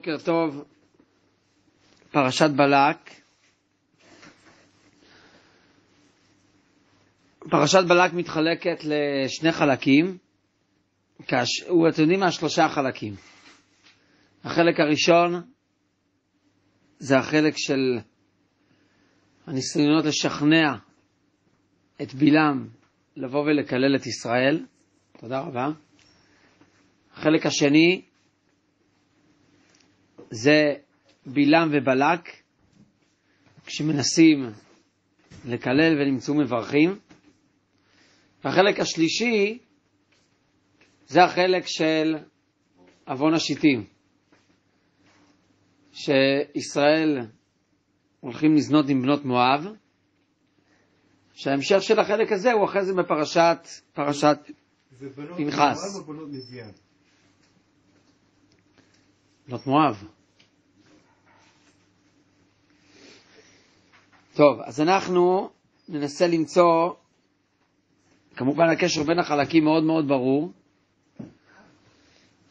בוקר טוב, פרשת בלק. פרשת בלק מתחלקת לשני חלקים, כש... אתם יודעים מה? שלושה חלקים. החלק הראשון זה החלק של הניסיונות לשכנע את בלעם לבוא ולקלל את ישראל. תודה רבה. החלק השני זה בלעם ובלק, כשמנסים לקלל ונמצאו מברכים. והחלק השלישי זה החלק של עוון השיטים, שישראל הולכים לזנות עם בנות מואב, שההמשך של החלק הזה הוא אחרי זה בפרשת פרשת פנחס. בנות מואב או בנות מדיין? בנות מואב. טוב, אז אנחנו ננסה למצוא, כמובן הקשר בין החלקים מאוד מאוד ברור,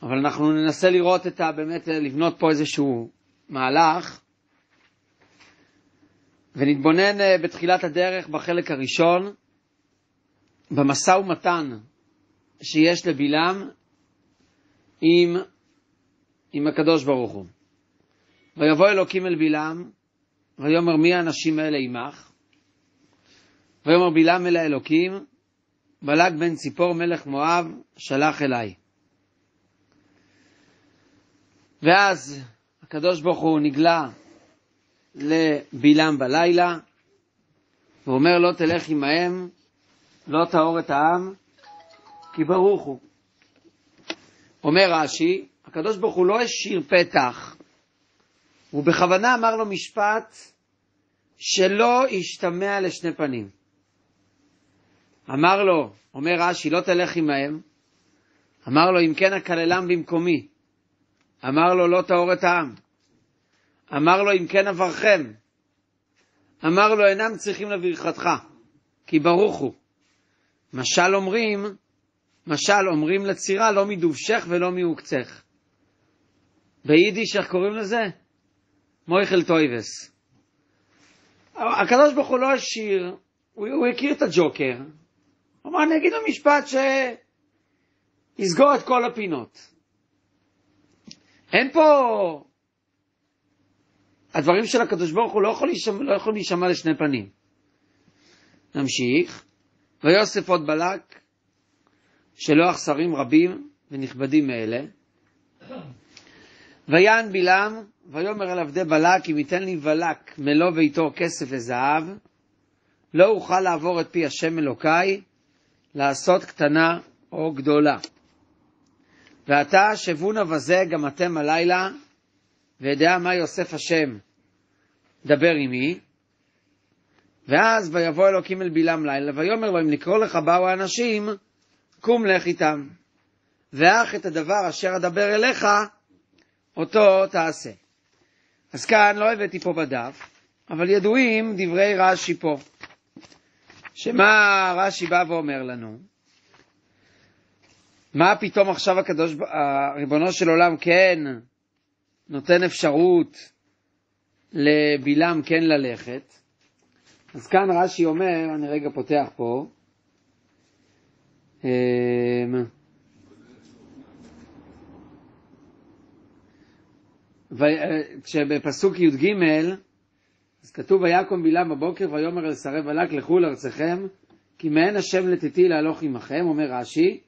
אבל אנחנו ננסה לראות את ה... באמת לבנות פה איזשהו מהלך, ונתבונן אה, בתחילת הדרך בחלק הראשון, במשא ומתן שיש לבלעם עם, עם הקדוש ברוך הוא. ויבוא אלוקים אל בלעם, ויאמר מי האנשים האלה עמך? ויאמר בלעם אל האלוקים, בלק בן ציפור מלך מואב שלח אליי. ואז הקדוש ברוך הוא נגלה לבלעם בלילה, ואומר לא תלך עמהם, לא טהור את העם, כי ברוך הוא. אומר רש"י, הקדוש ברוך הוא לא השאיר פתח, הוא בכוונה אמר לו משפט שלא ישתמע לשני פנים. אמר לו, אומר רש"י, לא תלך עמהם, אמר לו, אם כן אקללם במקומי. אמר לו, לא טהור את העם. אמר לו, אם כן אברכם. אמר לו, אינם צריכים לברכתך, כי ברוך הוא. משל אומרים, משל אומרים לצירה, לא מדובשך ולא מעוקצך. ביידיש, איך קוראים לזה? מויכל טויבס. הקדוש ברוך הוא לא השאיר, הוא, הוא הכיר את הג'וקר. הוא אמר, אני אגיד לו משפט שיסגור את כל הפינות. אין פה... הדברים של הקדוש ברוך הוא לא יכולים להישמע, לא יכול להישמע לשני פנים. נמשיך. ויוסף עוד בלק, שלוח שרים רבים ונכבדים מאלה. ויען בלעם, ויאמר אל עבדי בלק, אם ייתן לי בלק מלוא ביתו כסף וזהב, לא אוכל לעבור את פי השם אלוקיי, לעשות קטנה או גדולה. ועתה שבונה בזה גם אתם הלילה, וידע מה יוסף השם, דבר עמי. ואז ויבוא אלוקים אל בלעם לילה, ויאמר אם לקרוא לך באו האנשים, קום לך איתם. ואך את הדבר אשר אדבר אליך, אותו תעשה. אז כאן לא הבאתי פה בדף, אבל ידועים דברי רש"י פה. שמה רש"י בא ואומר לנו? מה פתאום עכשיו הקדוש, ריבונו של עולם כן נותן אפשרות לבלעם כן ללכת? אז כאן רש"י אומר, אני רגע פותח פה, כשבפסוק י"ג, אז כתוב, ויקום בלעם בבוקר ויאמר אל שרי בלק לכו לארצכם, כי מעין השם לתתי להלוך עמכם, אומר רש"י,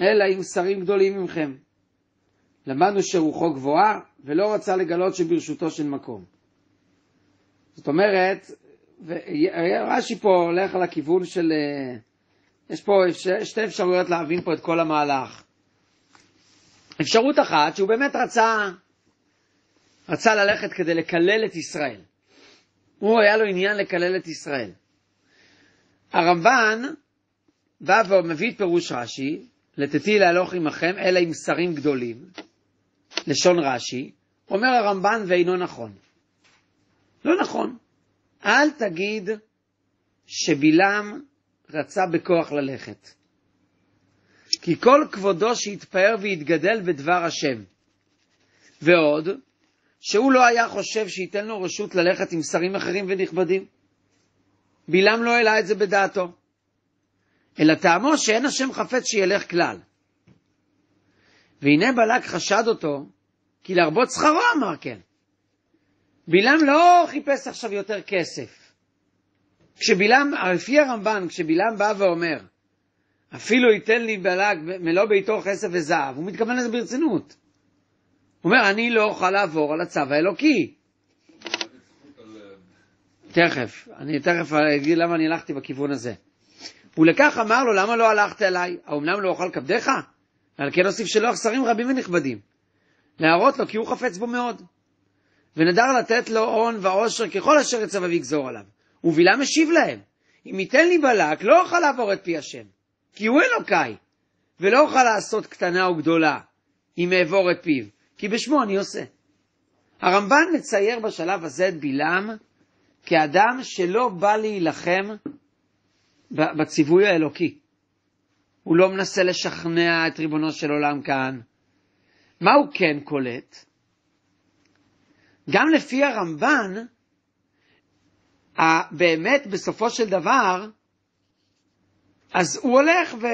אלא עם שרים גדולים ממכם. למדנו שרוחו גבוהה, ולא רצה לגלות שברשותו של מקום. זאת אומרת, רש"י פה הולך על הכיוון של... אה, יש פה שתי אפשרויות להבין פה את כל המהלך. אפשרות אחת, שהוא באמת רצה, רצה ללכת כדי לקלל את ישראל. הוא, היה לו עניין לקלל את ישראל. הרמב"ן בא ומביא את פירוש רש"י, לתתי להלוך עמכם, אלא עם שרים גדולים, לשון רש"י, אומר הרמב"ן ואינו נכון. לא נכון. אל תגיד שבלעם רצה בכוח ללכת. כי כל כבודו שהתפאר והתגדל בדבר השם. ועוד, שהוא לא היה חושב שייתן לו רשות ללכת עם שרים אחרים ונכבדים. בלעם לא העלה את זה בדעתו, אלא טעמו שאין השם חפץ שילך כלל. והנה בלק חשד אותו, כי להרבות שכרו אמר כן. בלעם לא חיפש עכשיו יותר כסף. כשבלעם, לפי הרמב"ן, כשבלעם בא ואומר, אפילו ייתן לי בלק מלוא ביתו כסף וזהב, הוא מתכוון לזה ברצינות. אומר, אני לא אוכל לעבור על הצו האלוקי. תכף, אני תכף אגיד למה אני הלכתי בכיוון הזה. ולכך אמר לו, למה לא הלכת אליי? האומנם לא אוכל כבדיך? ועל כן הוסיף שלא שרים רבים ונכבדים. להראות לו כי הוא חפץ בו מאוד. ונדר לתת לו הון ועושר ככל אשר יצא ויגזור עליו. ובלעם משיב להם, אם ייתן לי בלק, לא אוכל לעבור את פי השם, כי הוא אלוקיי, ולא אוכל לעשות קטנה וגדולה, אם אעבור את פיו, כי בשמו אני עושה. הרמב"ן מצייר בשלב הזה את בלעם כאדם שלא בא להילחם בציווי האלוקי. הוא לא מנסה לשכנע את ריבונו של עולם כאן. מה הוא כן קולט? גם לפי הרמב"ן, באמת בסופו של דבר, אז הוא הולך ו...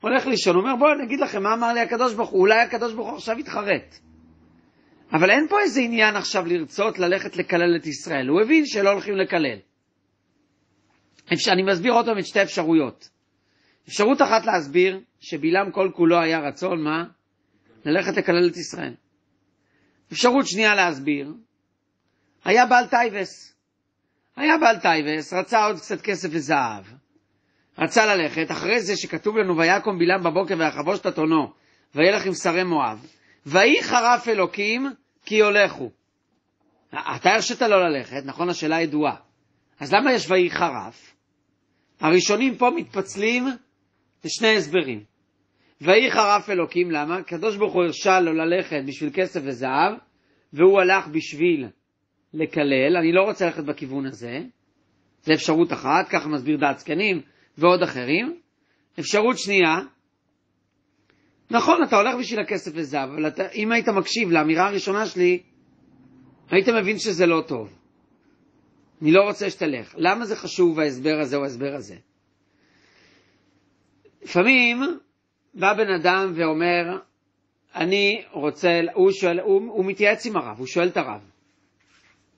הולך לישון, הוא אומר, בואו אני אגיד לכם מה אמר לי הקדוש ברוך הוא, אולי הקדוש ברוך הוא עכשיו יתחרט. אבל אין פה איזה עניין עכשיו לרצות ללכת לקלל את ישראל, הוא הבין שלא הולכים לקלל. אני מסביר עוד פעם את שתי אפשרויות. אפשרות אחת להסביר שבלעם כל כולו היה רצון, מה? ללכת לקלל את ישראל. אפשרות שנייה להסביר, היה בעל תאוות. היה בעל תאוות, רצה עוד קצת כסף וזהב. רצה ללכת, אחרי זה שכתוב לנו, ויקום בלעם בבוקר ויחבוש את אתונו, וילך עם שרי מואב, ויחר אף אלוקים, כי הולך הוא. אתה הרשית לו ללכת, נכון? השאלה ידועה. אז למה יש ויהי חרף? הראשונים פה מתפצלים לשני הסברים. ויהי חרף אלוקים, למה? הקדוש ברוך הוא הרשה לו ללכת בשביל כסף וזהב, והוא הלך בשביל לקלל, אני לא רוצה ללכת בכיוון הזה, זה אפשרות אחת, ככה מסביר דעת זקנים ועוד אחרים. אפשרות שנייה, נכון, אתה הולך בשביל הכסף וזהב, אבל אתה, אם היית מקשיב לאמירה הראשונה שלי, היית מבין שזה לא טוב. אני לא רוצה שתלך. למה זה חשוב ההסבר הזה או ההסבר הזה? לפעמים בא בן אדם ואומר, אני רוצה, הוא, שואל, הוא, הוא מתייעץ עם הרב, הוא שואל את הרב.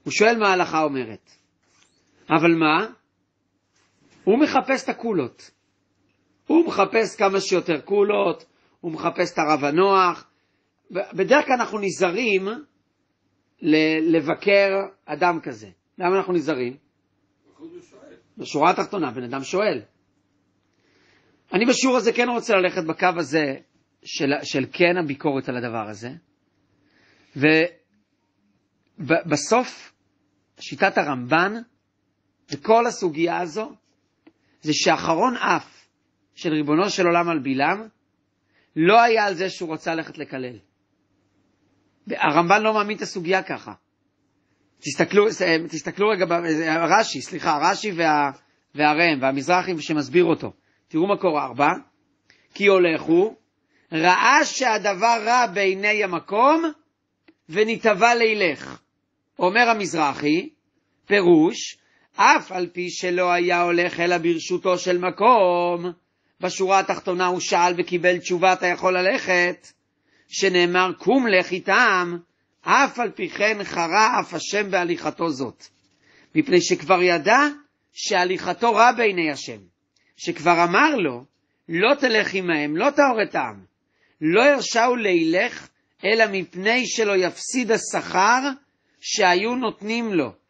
הוא שואל מה ההלכה אומרת. אבל מה? הוא מחפש את הקולות. הוא מחפש כמה שיותר קולות, הוא מחפש את הרב הנוח. בדרך כלל אנחנו נזהרים לבקר אדם כזה. למה אנחנו נזהרים? בשורה התחתונה, בן אדם שואל. אני בשיעור הזה כן רוצה ללכת בקו הזה של, של כן הביקורת על הדבר הזה, ובסוף שיטת הרמב"ן וכל הסוגיה הזו זה שאחרון אף של ריבונו של עולם על בלעם לא היה על זה שהוא רוצה ללכת לקלל. הרמב"ן לא מאמין את הסוגיה ככה. תסתכלו, תסתכלו רגע, רש"י, סליחה, רש"י וה, והראם והמזרחים שמסביר אותו. תראו מה קורה ארבע. כי הולכו, ראה שהדבר רע בעיני המקום, ונתבע לילך. אומר המזרחי, פירוש, אף על פי שלא היה הולך אלא ברשותו של מקום, בשורה התחתונה הוא שאל וקיבל תשובה, אתה יכול ללכת, שנאמר, קום לך איתם, אף על פי כן חרה אף השם בהליכתו זאת, מפני שכבר ידע שהליכתו רע בעיני השם, שכבר אמר לו, לא תלך עמהם, לא טהור את העם, לא הרשהו לילך, אלא מפני שלא יפסיד השכר שהיו נותנים לו.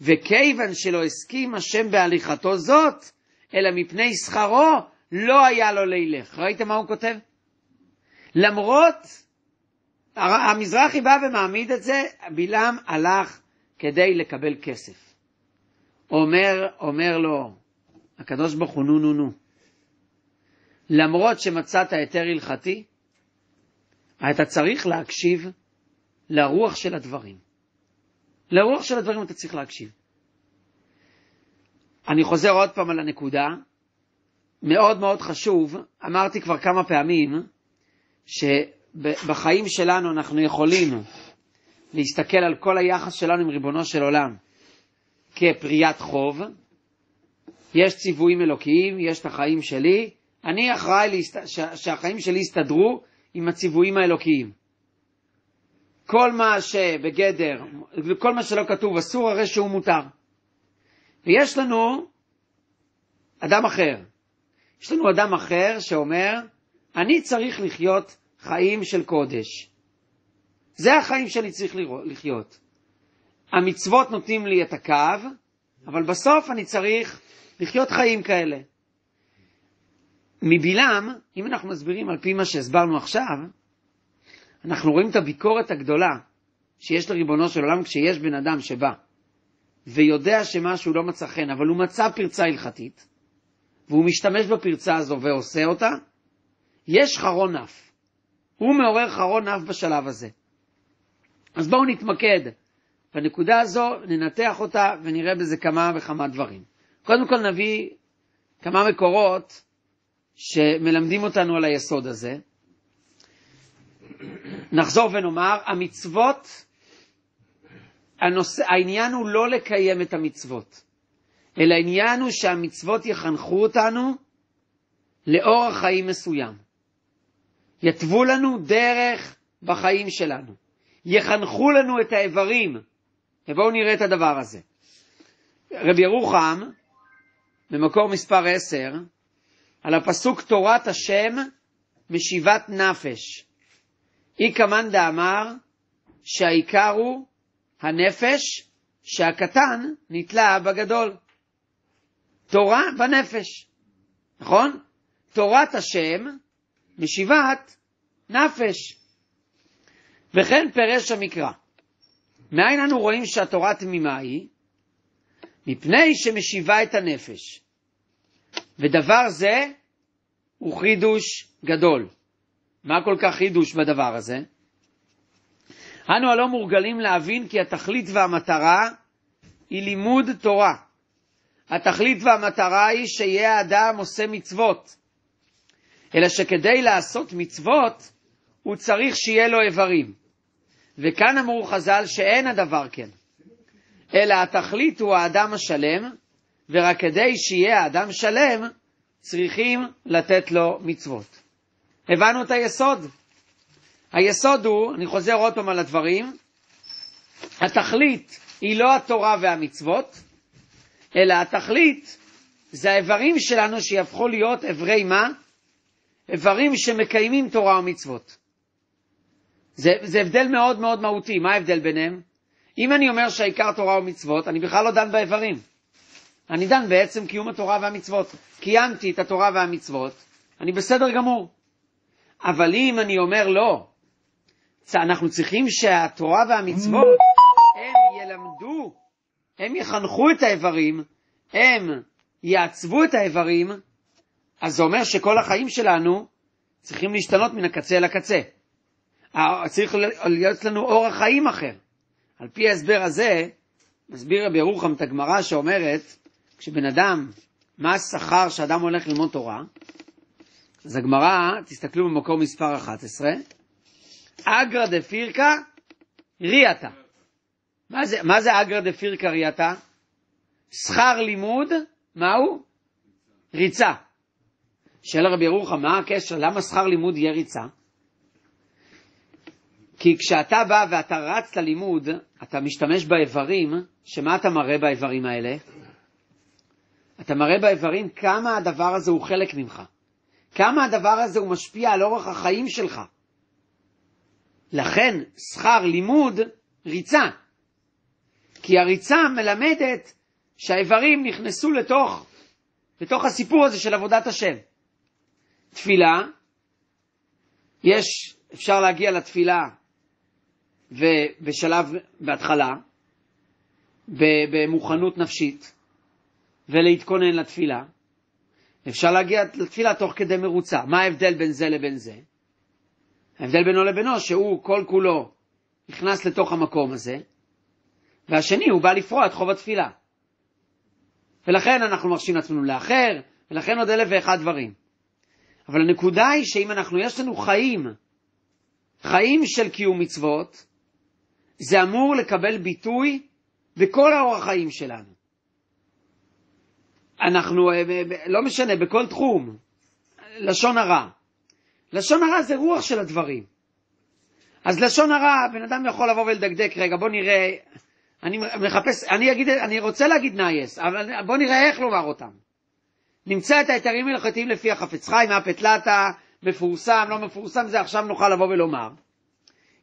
וכיוון שלא הסכים השם בהליכתו זאת, אלא מפני שכרו, לא היה לו לילך. ראיתם מה הוא כותב? למרות, המזרחי בא ומעמיד את זה, בלעם הלך כדי לקבל כסף. אומר, אומר לו, הקדוש ברוך הוא נו נו נו. למרות שמצאת היתר הלכתי, אתה צריך להקשיב לרוח של הדברים. לרוח של הדברים אתה צריך להקשיב. אני חוזר עוד פעם על הנקודה, מאוד מאוד חשוב, אמרתי כבר כמה פעמים, שבעצם בחיים שלנו אנחנו יכולים להסתכל על כל היחס שלנו עם ריבונו של עולם כפריית חוב. יש ציוויים אלוקיים, יש את החיים שלי, אני אחראי להסת... שהחיים שלי יסתדרו עם הציוויים האלוקיים. כל מה שבגדר, כל מה שלא כתוב אסור, הרי שהוא מותר. ויש לנו אדם אחר. יש לנו אדם אחר שאומר, אני צריך לחיות חיים של קודש. זה החיים שאני צריך לחיות. המצוות נותנים לי את הקו, אבל בסוף אני צריך לחיות חיים כאלה. מבלעם, אם אנחנו מסבירים על פי מה שהסברנו עכשיו, אנחנו רואים את הביקורת הגדולה שיש לריבונו של עולם כשיש בן אדם שבא ויודע שמשהו לא מצא חן, אבל הוא מצא פרצה הלכתית, והוא משתמש בפרצה הזו ועושה אותה, יש חרון אף. הוא מעורר חרון אף בשלב הזה. אז בואו נתמקד בנקודה הזו, ננתח אותה ונראה בזה כמה וכמה דברים. קודם כל נביא כמה מקורות שמלמדים אותנו על היסוד הזה. נחזור ונאמר, המצוות, הנושא, העניין הוא לא לקיים את המצוות, אלא העניין הוא שהמצוות יחנכו אותנו לאורח חיים מסוים. יתוו לנו דרך בחיים שלנו. יחנכו לנו את האיברים. ובואו נראה את הדבר הזה. רבי ירוחם, במקור מספר 10, על הפסוק תורת השם משיבת נפש. איקמן דאמר שהעיקר הוא הנפש, שהקטן נתלה בגדול. תורה בנפש, נכון? תורת השם משיבת נפש. וכן פירש המקרא. מאין אנו רואים שהתורה תמימה היא? מפני שמשיבה את הנפש. ודבר זה הוא חידוש גדול. מה כל כך חידוש בדבר הזה? אנו הלא מורגלים להבין כי התכלית והמטרה היא לימוד תורה. התכלית והמטרה היא שיהיה האדם עושה מצוות. אלא שכדי לעשות מצוות, הוא צריך שיהיה לו איברים. וכאן אמרו חז"ל שאין הדבר כן, אלא התכלית הוא האדם השלם, ורק כדי שיהיה האדם שלם, צריכים לתת לו מצוות. הבנו את היסוד. היסוד הוא, אני חוזר עוד פעם על הדברים, התכלית היא לא התורה והמצוות, אלא התכלית זה האיברים שלנו שיהפכו להיות איברי מה? איברים שמקיימים תורה ומצוות. זה, זה הבדל מאוד מאוד מהותי. מה ההבדל ביניהם? אם אני אומר שהעיקר תורה ומצוות, אני בכלל לא דן באיברים. אני דן בעצם קיום התורה והמצוות. קיימתי את התורה והמצוות, אני בסדר גמור. אבל אם אני אומר לא, אנחנו צריכים שהתורה והמצוות, הם ילמדו, הם יחנכו את האיברים, הם יעצבו את האיברים, אז זה אומר שכל החיים שלנו צריכים להשתנות מן הקצה אל הקצה. צריך להיות לנו אורח חיים אחר. על פי ההסבר הזה, מסביר רבי ירוחם את הגמרא שאומרת, כשבן אדם, מה השכר שאדם הולך ללמוד תורה? אז הגמרא, תסתכלו במקור מספר 11, אגרא דפירקה ריאתה. מה זה, מה זה אגרא דפירקה ריאתה? שכר לימוד, מהו? ריצה. שאל רבי ירוחם, מה הקשר? למה שכר לימוד יהיה ריצה? כי כשאתה בא ואתה רץ ללימוד, אתה משתמש באיברים, שמה אתה מראה באיברים האלה? אתה מראה באיברים כמה הדבר הזה הוא חלק ממך. כמה הדבר הזה הוא משפיע על אורח החיים שלך. לכן שכר לימוד ריצה. כי הריצה מלמדת שהאיברים נכנסו לתוך, לתוך הסיפור הזה של עבודת השם. תפילה, יש, אפשר להגיע לתפילה ובשלב, בהתחלה, במוכנות נפשית, ולהתכונן לתפילה. אפשר להגיע לתפילה תוך כדי מרוצה. מה ההבדל בין זה לבין זה? ההבדל בינו לבינו שהוא כל כולו נכנס לתוך המקום הזה, והשני הוא בא לפרוע את חוב התפילה. ולכן אנחנו מרשים לעצמנו לאחר, ולכן עוד אלף ואחד דברים. אבל הנקודה היא שאם אנחנו, יש לנו חיים חיים של קיום מצוות, זה אמור לקבל ביטוי בכל האורח חיים שלנו. אנחנו, אה, לא משנה, בכל תחום, לשון הרע. לשון הרע זה רוח של הדברים. אז לשון הרע, בן אדם יכול לבוא ולדקדק, רגע, בוא נראה, אני מחפש, אני אגיד, אני רוצה להגיד נייס, אבל בוא נראה איך לומר אותם. נמצא את ההיתרים ההלכתיים לפי החפץ חיים, מהפתלתא, מפורסם, לא מפורסם, זה עכשיו נוכל לבוא ולומר.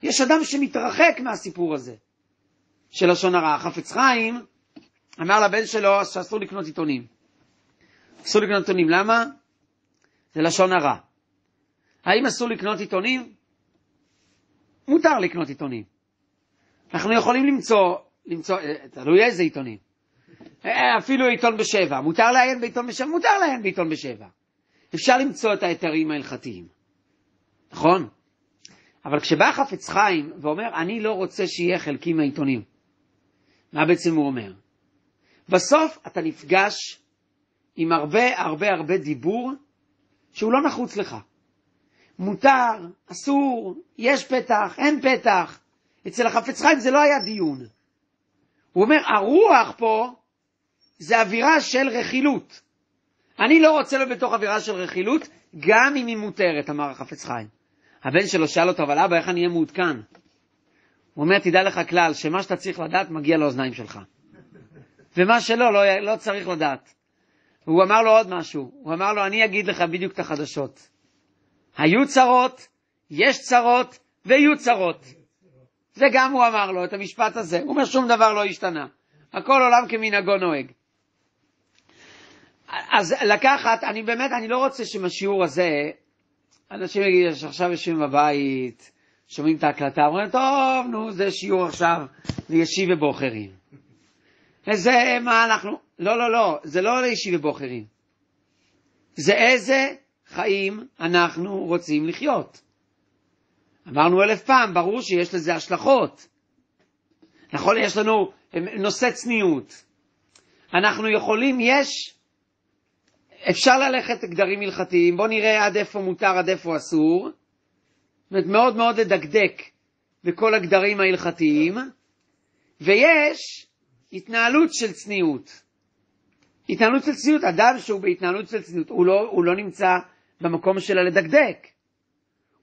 יש אדם שמתרחק מהסיפור הזה של לשון הרע. החפץ חיים אמר לבן שלו שאסור לקנות עיתונים. אסור לקנות עיתונים, למה? זה לשון הרע. האם אסור לקנות עיתונים? מותר לקנות עיתונים. אנחנו יכולים למצוא, למצוא, אה, תלוי איזה עיתונים. אה, אפילו עיתון בשבע. מותר לעיין בעיתון בשבע? מותר לעיין בעיתון בשבע. אפשר למצוא את ההיתרים ההלכתיים, נכון? אבל כשבא חפץ חיים ואומר, אני לא רוצה שיהיה חלקי מהעיתונים, מה בעצם הוא אומר? בסוף אתה נפגש עם הרבה הרבה הרבה דיבור שהוא לא נחוץ לך. מותר, אסור, יש פתח, אין פתח. אצל החפץ חיים זה לא היה דיון. הוא אומר, הרוח פה זה אווירה של רכילות. אני לא רוצה להיות בתוך אווירה של רכילות, גם אם היא מותרת, אמר החפץ חיים. הבן שלו שאל אותו, אבל אבא, איך אני אהיה מעודכן? הוא אומר, תדע לך כלל, שמה שאתה צריך לדעת מגיע לאוזניים שלך. ומה שלא, לא, לא צריך לדעת. הוא אמר לו עוד משהו, הוא אמר לו, אני אגיד לך בדיוק את החדשות. היו צרות, יש צרות ויהיו צרות. זה גם הוא אמר לו, את המשפט הזה. הוא אומר, שום דבר לא השתנה. הכל עולם כמנהגו נוהג. אז לקחת, אני באמת, אני לא רוצה שמשיעור הזה, אנשים יגידו שעכשיו יושבים בבית, שומעים את ההקלטה, אומרים, טוב, נו, זה שיעור עכשיו לישיב ובוחרים. איזה, מה אנחנו, לא, לא, לא, זה לא לישיב ובוחרים. זה איזה חיים אנחנו רוצים לחיות. אמרנו אלף פעם, ברור שיש לזה השלכות. נכון, יש לנו נושא צניעות. אנחנו יכולים, יש, אפשר ללכת גדרים הלכתיים, בואו נראה עד איפה מותר, עד איפה אסור. זאת אומרת, מאוד מאוד לדקדק בכל הגדרים ההלכתיים, ויש התנהלות של צניעות. התנהלות של צניעות, אדם שהוא בהתנהלות של צניעות, הוא לא, הוא לא נמצא במקום של הלדקדק.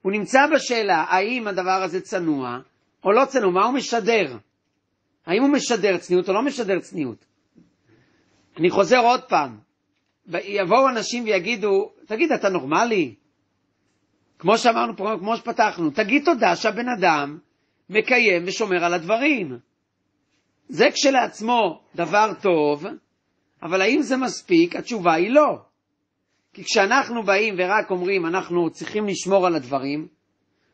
הוא נמצא בשאלה האם הדבר הזה צנוע או לא צנוע, מה הוא משדר? האם הוא משדר צניעות או לא משדר צניעות? אני חוזר עוד פעם, יבואו אנשים ויגידו, תגיד, אתה נורמלי? כמו שאמרנו פה, כמו שפתחנו, תגיד תודה שהבן אדם מקיים ושומר על הדברים. זה כשלעצמו דבר טוב, אבל האם זה מספיק? התשובה היא לא. כי כשאנחנו באים ורק אומרים, אנחנו צריכים לשמור על הדברים,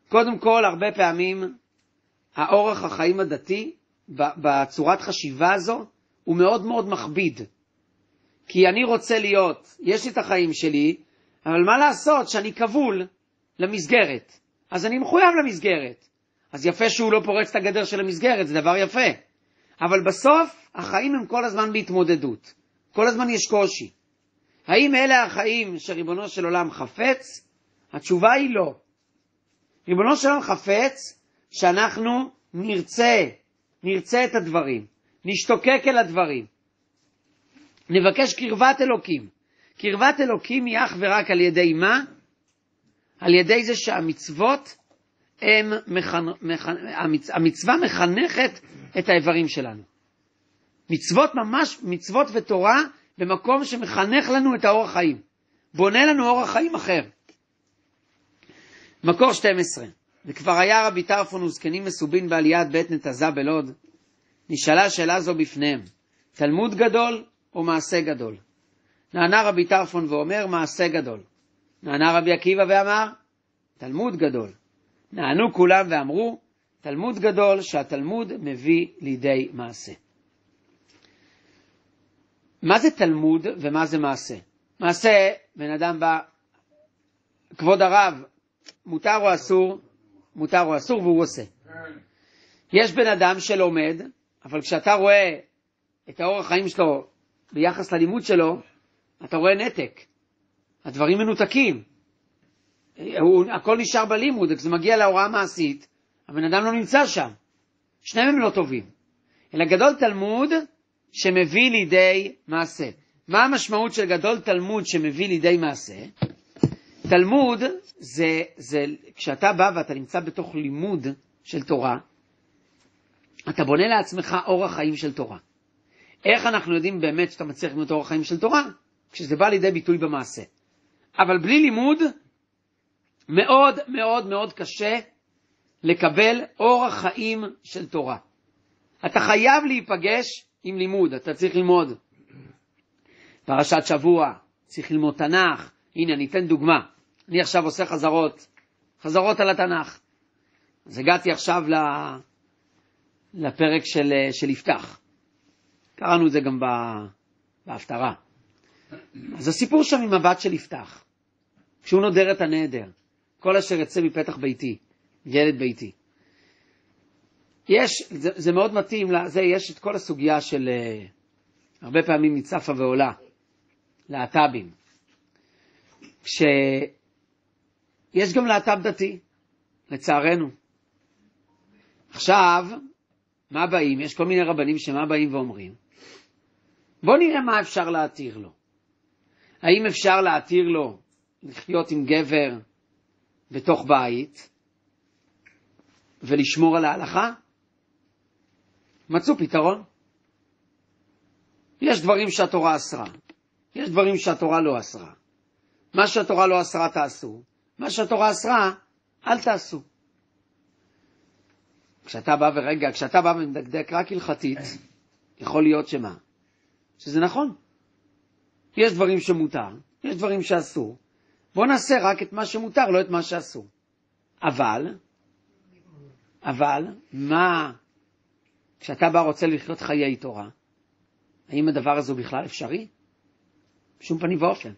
קודם כל, הרבה פעמים, האורח החיים הדתי, בצורת חשיבה הזו, הוא מאוד מאוד מכביד. כי אני רוצה להיות, יש לי את החיים שלי, אבל מה לעשות שאני כבול למסגרת. אז אני מחויב למסגרת. אז יפה שהוא לא פורץ את הגדר של המסגרת, זה דבר יפה. אבל בסוף, החיים הם כל הזמן בהתמודדות. כל הזמן יש קושי. האם אלה החיים שריבונו של עולם חפץ? התשובה היא לא. ריבונו של עולם חפץ שאנחנו נרצה, נרצה את הדברים, נשתוקק אל הדברים, נבקש קרבת אלוקים. קרבת אלוקים היא אך ורק על ידי מה? על ידי זה שהמצוות הם. מחנ... המצ... המצווה מחנכת את האיברים שלנו. מצוות ממש, מצוות ותורה במקום שמחנך לנו את האורח חיים, בונה לנו אורח חיים אחר. מקור 12, וכבר היה רבי טרפון וזקנים מסובין בעליית בית נתזה בלוד, נשאלה שאלה זו בפניהם, תלמוד גדול או מעשה גדול? נענה רבי טרפון ואומר מעשה גדול. נענה רבי עקיבא ואמר, תלמוד גדול. נענו כולם ואמרו, תלמוד גדול שהתלמוד מביא לידי מעשה. מה זה תלמוד ומה זה מעשה? מעשה, בן אדם בא, כבוד הרב, מותר או אסור? מותר או אסור והוא עושה. יש בן אדם שלומד, אבל כשאתה רואה את האורח חיים שלו ביחס ללימוד שלו, אתה רואה נתק. הדברים מנותקים. הוא, הכל נשאר בלימוד, כשזה מגיע להוראה מעשית, הבן אדם לא נמצא שם. שניהם הם לא טובים. אלא גדול תלמוד שמביא לידי מעשה. מה המשמעות של גדול תלמוד שמביא לידי מעשה? תלמוד זה, זה כשאתה בא ואתה נמצא בתוך לימוד של תורה, אתה בונה לעצמך אורח חיים של תורה. איך אנחנו יודעים באמת שאתה מצליח ללמוד אורח חיים של תורה? כשזה בא לידי ביטוי במעשה. אבל בלי לימוד, מאוד מאוד מאוד קשה לקבל אורח חיים של תורה. אתה חייב להיפגש עם לימוד, אתה צריך ללמוד פרשת שבוע, צריך ללמוד תנ"ך. הנה, אני אתן דוגמה. אני עכשיו עושה חזרות, חזרות על התנ"ך. אז הגעתי עכשיו לפרק של, של יפתח. קראנו את זה גם בהפטרה. אז הסיפור שם עם הבת של יפתח, כשהוא נודר את הנדר, כל אשר יצא מפתח ביתי, ילד ביתי. יש, זה, זה מאוד מתאים לזה, יש את כל הסוגיה של, uh, הרבה פעמים היא צפה ועולה, להט"בים. כשיש גם להט"ב דתי, לצערנו. עכשיו, מה באים? יש כל מיני רבנים שמה באים ואומרים? בוא נראה מה אפשר להתיר לו. האם אפשר להתיר לו לחיות עם גבר בתוך בית ולשמור על ההלכה? מצאו פתרון. יש דברים שהתורה אסרה, יש דברים שהתורה לא אסרה. מה שהתורה לא אסרה תעשו, מה שהתורה אסרה אל תעשו. כשאתה בא ורגע, כשאתה בא ומדקדק רק הלכתית, יכול להיות שמה? שזה נכון. יש דברים שמותר, יש דברים שאסור. בוא נעשה רק את מה שמותר, לא את מה שאסור. אבל, אבל, מה, כשאתה בא רוצה לחיות חיי תורה, האם הדבר הזה הוא בכלל אפשרי? בשום פנים ואופן.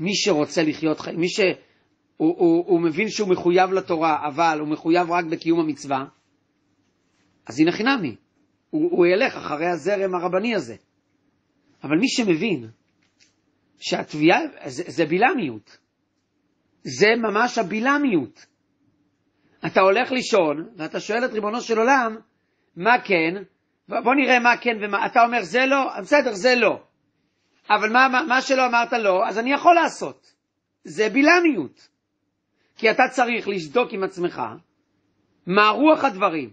מי שרוצה לחיות חיים, מי שהוא הוא, הוא מבין שהוא מחויב לתורה, אבל הוא מחויב רק בקיום המצווה, אז הנה חינמי, הוא, הוא ילך אחרי הזרם הרבני הזה. אבל מי שמבין שהתביעה, זה, זה בילמיות, זה ממש הבילמיות. אתה הולך לישון, ואתה שואל את ריבונו של עולם, מה כן? בוא נראה מה כן ומה, אתה אומר זה לא, בסדר, זה לא. אבל מה, מה, מה שלא אמרת לא, אז אני יכול לעשות. זה בילמיות. כי אתה צריך לשדוק עם עצמך מה רוח הדברים,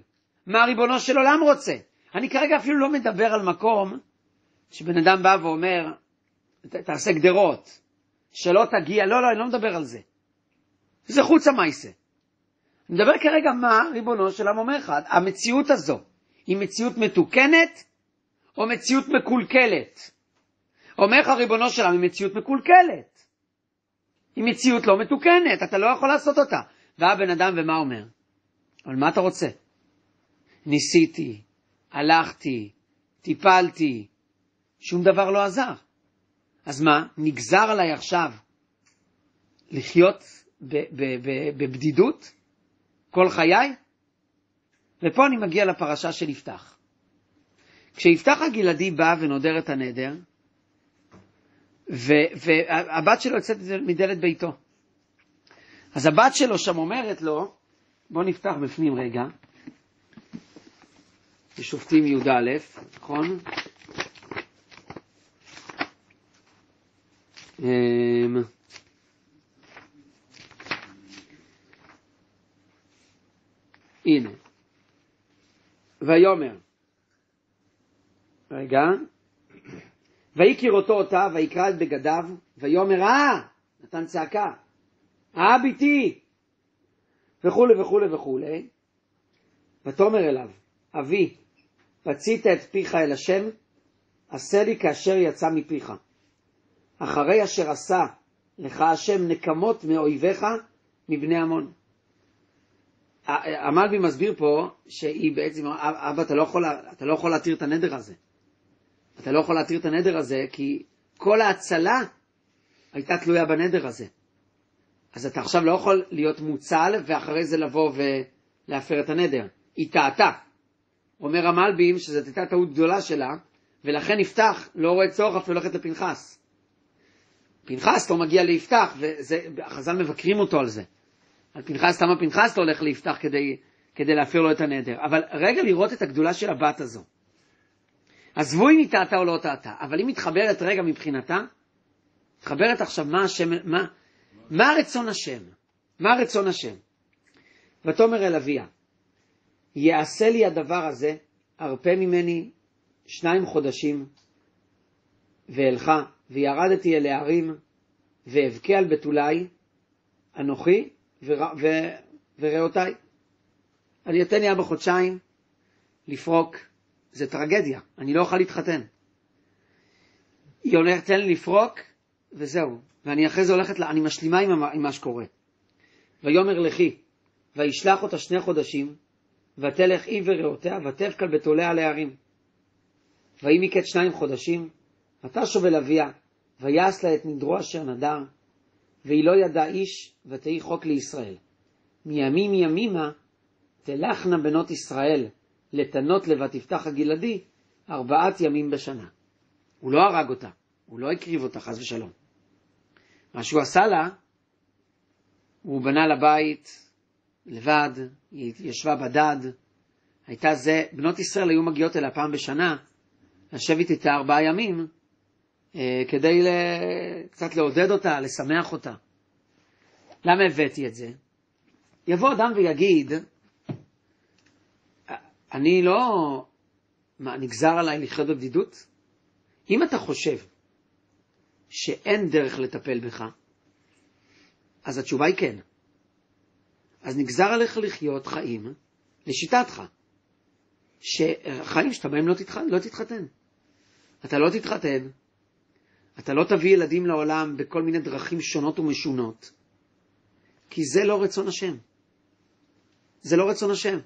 מה ריבונו של עולם רוצה. אני כרגע אפילו לא מדבר על מקום שבן אדם בא ואומר, תעשה גדרות, שלא תגיע, לא, לא, אני לא מדבר על זה. זה חוץ המייסה. אני מדבר כרגע מה ריבונו של עולם אומר לך, המציאות הזו היא מציאות מתוקנת או מציאות מקולקלת? אומר לך ריבונו של עולם, היא מציאות מקולקלת. היא מציאות לא מתוקנת, אתה לא יכול לעשות אותה. בא הבן אדם ומה אומר? אבל מה אתה רוצה? ניסיתי, הלכתי, טיפלתי, שום דבר לא עזר. אז מה, נגזר עליי עכשיו לחיות בבדידות כל חיי? ופה אני מגיע לפרשה של יפתח. כשיפתח הגלעדי בא ונודר את הנדר, והבת שלו יוצאת מדלת ביתו. אז הבת שלו שם אומרת לו, בוא נפתח בפנים רגע, בשופטים י"א, נכון? הנה, ויאמר, רגע, ויקיר אותו אותה, ויקרא את בגדיו, ויאמר, אה, נתן צעקה, אה ביתי, וכולי וכולי וכולי, ותאמר אליו, אבי, פצית את פיך אל השם, עשה לי כאשר יצא מפיך. אחרי אשר עשה לך השם נקמות מאויביך מבני עמון. המלבי מסביר פה שהיא בעצם, אבא, אתה לא, יכול, אתה לא יכול להתיר את הנדר הזה. אתה לא יכול להתיר את הנדר הזה, כי כל ההצלה הייתה תלויה בנדר הזה. אז אתה עכשיו לא יכול להיות מוצל, ואחרי זה לבוא ולהפר את הנדר. היא טעתה. אומר המלבים שזאת הייתה טעות גדולה שלה, ולכן נפתח, לא רואה צורך אפילו ללכת לפנחס. פנחס לא מגיע ליפתח, והחז"ל מבקרים אותו על זה. על פנחס, למה פנחס לא הולך ליפתח כדי, כדי להפר לו את הנדר? אבל רגע לראות את הגדולה של הבת הזו. עזבו אם היא טעתה או לא טעתה, אבל היא מתחברת רגע מבחינתה, מתחברת עכשיו מה השם, מה, מה רצון השם? מה רצון השם? ותאמר אל אביה, יעשה לי הדבר הזה, הרפה ממני שניים חודשים, ואלך, וירדתי אל הערים, ואבכה על בתולי, אנוכי ורעותי. אני אתן לי ארבע חודשיים לפרוק, זה טרגדיה, אני לא אוכל להתחתן. היא הולכת, לי לפרוק, וזהו. ואני אחרי זה הולכת, אני משלימה עם, מה שקורה. ויאמר לכי, וישלח אותה שני חודשים, ותלך היא ורעותיה, ותבקל בתוליה להרים. ויהי מקץ שניים חודשים, ותשוב אל אביה, ויעש לה את נדרו אשר נדר, והיא לא ידעה איש, ותהי חוק לישראל. מימים ימימה תלכנה בנות ישראל לתנות לבתפתח הגלעדי ארבעת ימים בשנה. הוא לא הרג אותה, הוא לא הקריב אותה, חס ושלום. מה שהוא עשה לה, הוא בנה לה בית לבד, היא ישבה בדד, הייתה זה, בנות ישראל היו מגיעות אליה פעם בשנה, לשבת איתה ארבעה ימים, כדי קצת לעודד אותה, לשמח אותה. למה הבאתי את זה? יבוא אדם ויגיד, אני לא... מה, נגזר עליי לחיות בבדידות? אם אתה חושב שאין דרך לטפל בך, אז התשובה היא כן. אז נגזר עליך לחיות חיים לשיטתך, שחיים שאתה בהם לא. לא תתחתן. אתה לא תתחתן, אתה לא תביא ילדים לעולם בכל מיני דרכים שונות ומשונות, כי זה לא רצון השם. זה לא רצון השם.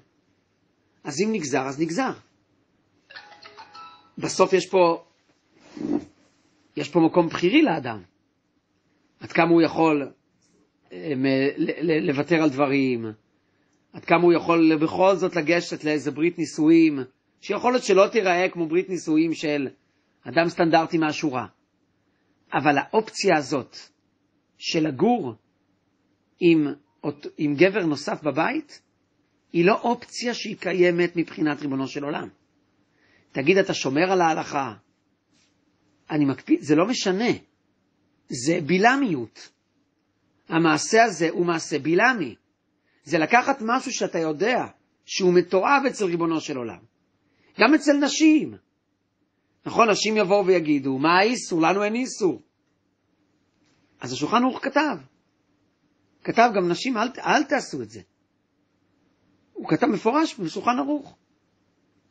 אז אם נגזר, אז נגזר. בסוף יש פה, יש פה מקום בכירי לאדם. עד כמה הוא יכול אה, לוותר על דברים, עד כמה הוא יכול בכל זאת לגשת לאיזה ברית נישואים, שיכול להיות שלא תיראה כמו ברית נישואים של אדם סטנדרטי מהשורה. אבל האופציה הזאת של לגור עם, עם גבר נוסף בבית, היא לא אופציה שהיא קיימת מבחינת ריבונו של עולם. תגיד, אתה שומר על ההלכה? אני מקפיד, זה לא משנה. זה בילמיות. המעשה הזה הוא מעשה בילמי. זה לקחת משהו שאתה יודע שהוא מתועב אצל ריבונו של עולם. גם אצל נשים. נכון, נשים יבואו ויגידו, מה האיסור? לנו אין איסור. אז השולחן ערוך כתב. כתב גם נשים, אל, אל תעשו את זה. הוא כתב מפורש בשולחן ערוך.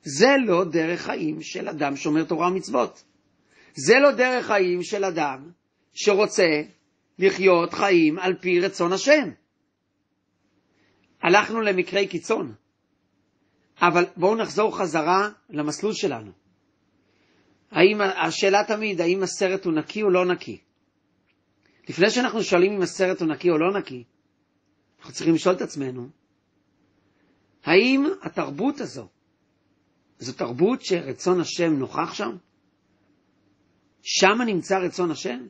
זה לא דרך חיים של אדם שומר תורה ומצוות. זה לא דרך חיים של אדם שרוצה לחיות חיים על פי רצון השם. הלכנו למקרי קיצון, אבל בואו נחזור חזרה למסלול שלנו. האם, השאלה תמיד, האם הסרט הוא נקי או לא נקי? לפני שאנחנו שואלים אם הסרט הוא נקי או לא נקי, אנחנו צריכים לשאול את עצמנו, האם התרבות הזו, זו תרבות שרצון השם נוכח שם? שם נמצא רצון השם?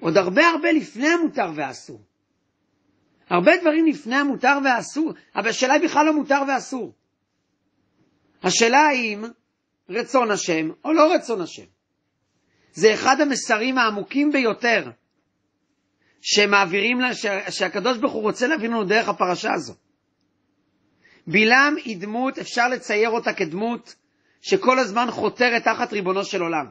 עוד הרבה הרבה לפני המותר והאסור. הרבה דברים לפני המותר והאסור, אבל השאלה היא בכלל לא מותר ואסור. השאלה האם רצון השם או לא רצון השם. זה אחד המסרים העמוקים ביותר שמעבירים, שהקדוש ברוך הוא רוצה להביא לנו דרך הפרשה הזו. בלעם היא דמות, אפשר לצייר אותה כדמות שכל הזמן חותרת תחת ריבונו של עולם.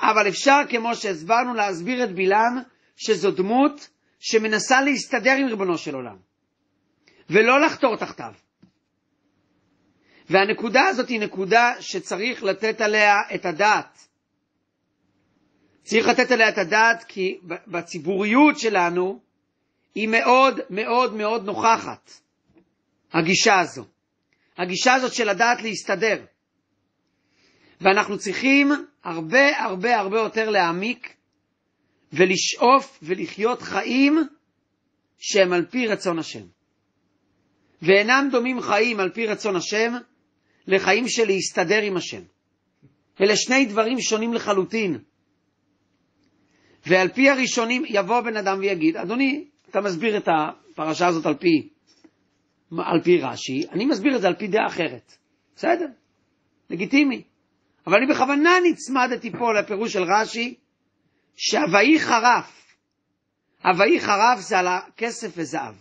אבל אפשר, כמו שהסברנו, להסביר את בלעם, שזו דמות שמנסה להסתדר עם ריבונו של עולם, ולא לחתור תחתיו. והנקודה הזאת היא נקודה שצריך לתת עליה את הדעת. צריך לתת עליה את הדעת כי בציבוריות שלנו היא מאוד מאוד מאוד נוכחת, הגישה הזו. הגישה הזאת של הדעת להסתדר. ואנחנו צריכים הרבה הרבה הרבה יותר להעמיק ולשאוף ולחיות חיים שהם על פי רצון השם. ואינם דומים חיים על פי רצון השם לחיים של להסתדר עם השם. אלה שני דברים שונים לחלוטין. ועל פי הראשונים יבוא בן אדם ויגיד, אדוני, אתה מסביר את הפרשה הזאת על פי, על פי רש"י, אני מסביר את זה על פי דעה אחרת. בסדר, לגיטימי. אבל אני בכוונה נצמדתי פה לפירוש של רש"י, שהוואי חרף, הוואי חרף זה על הכסף וזהב.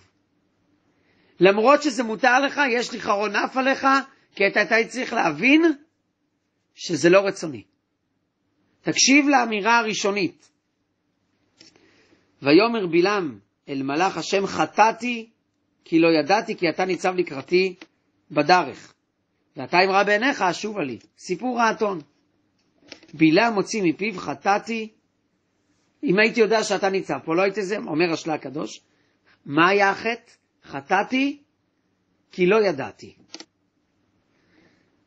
למרות שזה מותר לך, יש לי חרון עף עליך, כי אתה, צריך להבין שזה לא רצוני. תקשיב לאמירה הראשונית. ויאמר בלעם אל מלאך השם חטאתי כי לא ידעתי כי אתה ניצב לקראתי בדרך. ואתה אמרה בעיניך אשובה לי. סיפור האתון. בלעם מוציא מפיו חטאתי אם הייתי יודע שאתה ניצב פה, לא הייתי זה, אומר השלה הקדוש, מה היה החטא? חטאתי כי לא ידעתי.